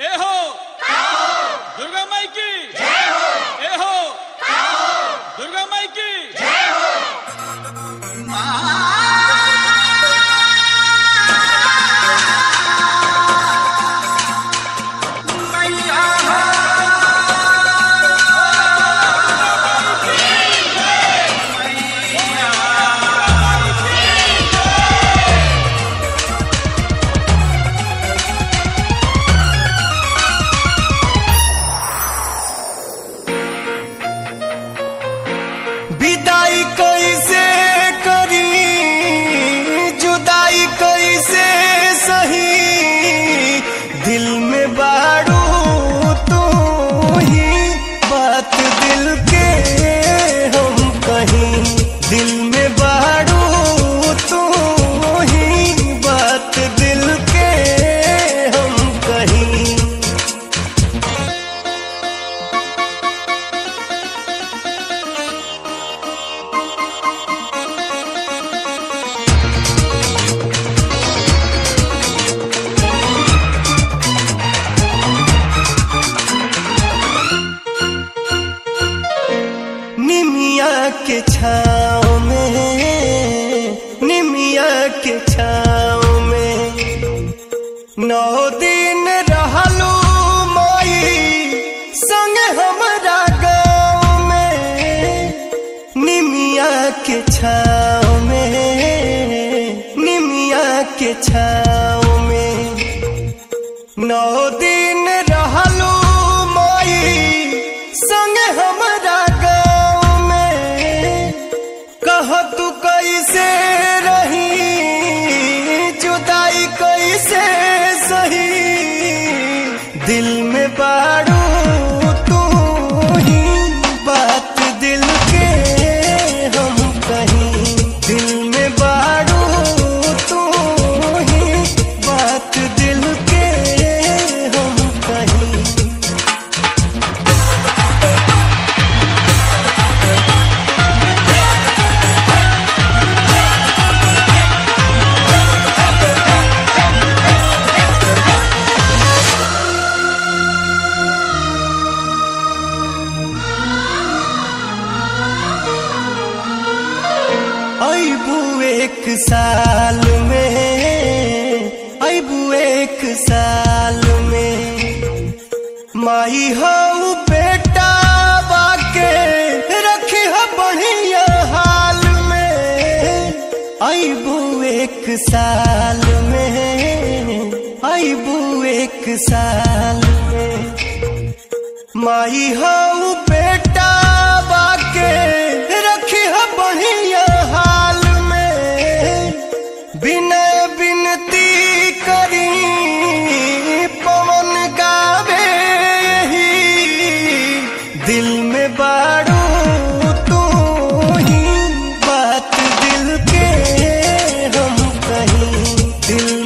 ए हो। दुर्गा माई की। जय हो ए हो। दुर्गा माई की। विदाई के छाँव में, निमिया के छाँव में। नौ दिन रहलू माई, संग हमारा गाँव में। निमिया के छाँव में, निमिया के छाँव में। नौ दिन दिल एक साल में अबू एक साल में। माई हो बेटा बाके रखी हो बढ़िया हाल में। अबू एक साल में अबू एक साल में। माई हो बेटा में बाड़ू तू ही बात दिल के हम कहीं दिल